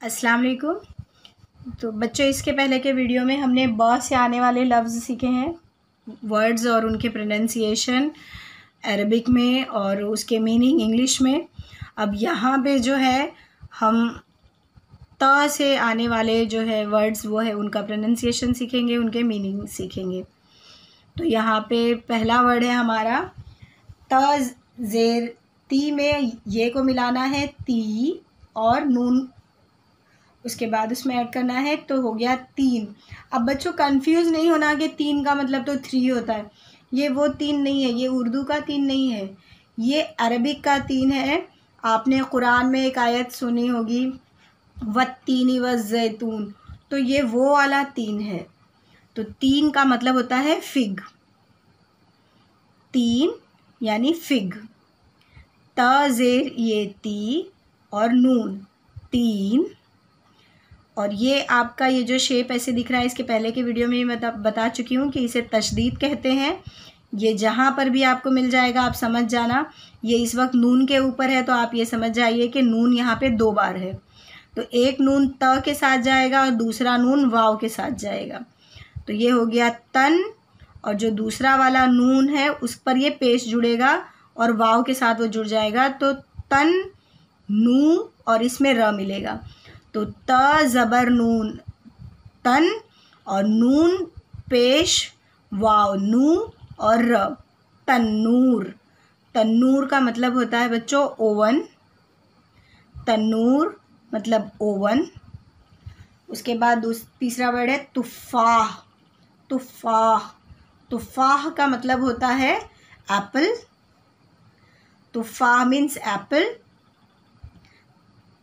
अस्सलाम वालेकुम तो बच्चों, इसके पहले के वीडियो में हमने ब से आने वाले लफ्ज़ सीखे हैं। वर्ड्स और उनके प्रोनंसिएशन अरबिक में और उसके मीनिंग इंग्लिश में। अब यहाँ पे जो है, हम त से आने वाले जो है वर्ड्स, वो है उनका प्रोनंसिएशन सीखेंगे, उनके मीनिंग सीखेंगे। तो यहाँ पे पहला वर्ड है हमारा, त ज़ेर, ती में ये को मिलाना है, ती और नून उसके बाद उसमें ऐड करना है तो हो गया तीन। अब बच्चों कंफ्यूज नहीं होना कि तीन का मतलब तो थ्री होता है। ये वो तीन नहीं है, ये उर्दू का तीन नहीं है, ये अरबिक का तीन है। आपने कुरान में एक आयत सुनी होगी व तीनी व जैतून। तो ये वो वाला तीन है। तो तीन का मतलब होता है फिग तीन यानी फिग तेर ये, ती और नून। तीन और ये आपका ये जो शेप ऐसे दिख रहा है, इसके पहले के वीडियो में बता बता चुकी हूँ कि इसे तशदीद कहते हैं। ये जहाँ पर भी आपको मिल जाएगा, आप समझ जाना। ये इस वक्त नून के ऊपर है तो आप ये समझ जाइए कि नून यहाँ पे दो बार है। तो एक नून त के साथ जाएगा और दूसरा नून वाव के साथ जाएगा। तो ये हो गया तन, और जो दूसरा वाला नून है, उस पर ये पेश जुड़ेगा और वाव के साथ वो जुड़ जाएगा। तो तन, नू और इसमें र मिलेगा। तो त ज़बर नून। तन और नून पेश, वाव, नू और र, तन्नूर। तन्नूर का मतलब होता है बच्चों ओवन। तन्नूर मतलब ओवन। उसके बाद तीसरा वर्ड है तुफ़ाह। तुफ़ाह। तुफ़ाह का मतलब होता है एप्पल। तुफ़ाह means Apple.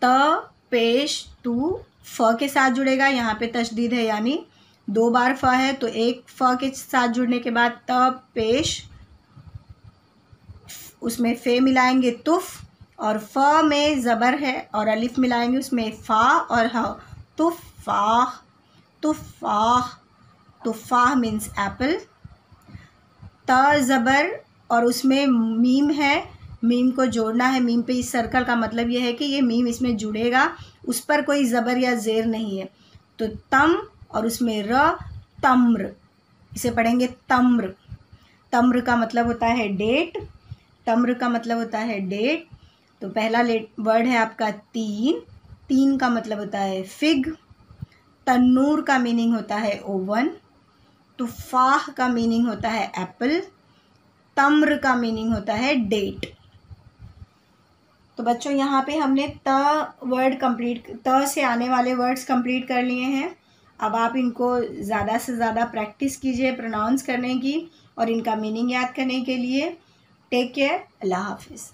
त पेश टू फ़ के साथ जुड़ेगा, यहाँ पे तशदीद है, यानी दो बार फ़ है तो एक फ़ के साथ जुड़ने के बाद त पेश, उसमें फ़े मिलाएँगे तुफ़, और फ़ में ज़बर है, और अलिफ मिलाएँगे उसमें फ़ा और ह, तुफ़ाह तुफ़ाह तुफ़ाह मीन्स एप्पल त ज़बर, और उसमें मीम है मीम को जोड़ना है। मीम पे इस सर्कल का मतलब यह है कि ये मीम इसमें जुड़ेगा, उस पर कोई ज़बर या ज़ेर नहीं है। तो तम और उसमें र, तम्र, इसे पढ़ेंगे तम्र। तम्र का मतलब होता है डेट, तम्र का मतलब होता है डेट। तो पहला वर्ड है आपका तीन। तीन का मतलब होता है फिग। तन्नूर का मीनिंग होता है ओवन। तुफाह का मीनिंग होता है एप्पल। तम्र का मीनिंग होता है डेट। तो बच्चों, यहाँ पे हमने त वर्ड कंप्लीट त से आने वाले वर्ड्स कंप्लीट कर लिए हैं। अब आप इनको ज़्यादा से ज़्यादा प्रैक्टिस कीजिए प्रोनाउंस करने की और इनका मीनिंग याद करने के लिए। टेक केयर अल्लाह हाफिज़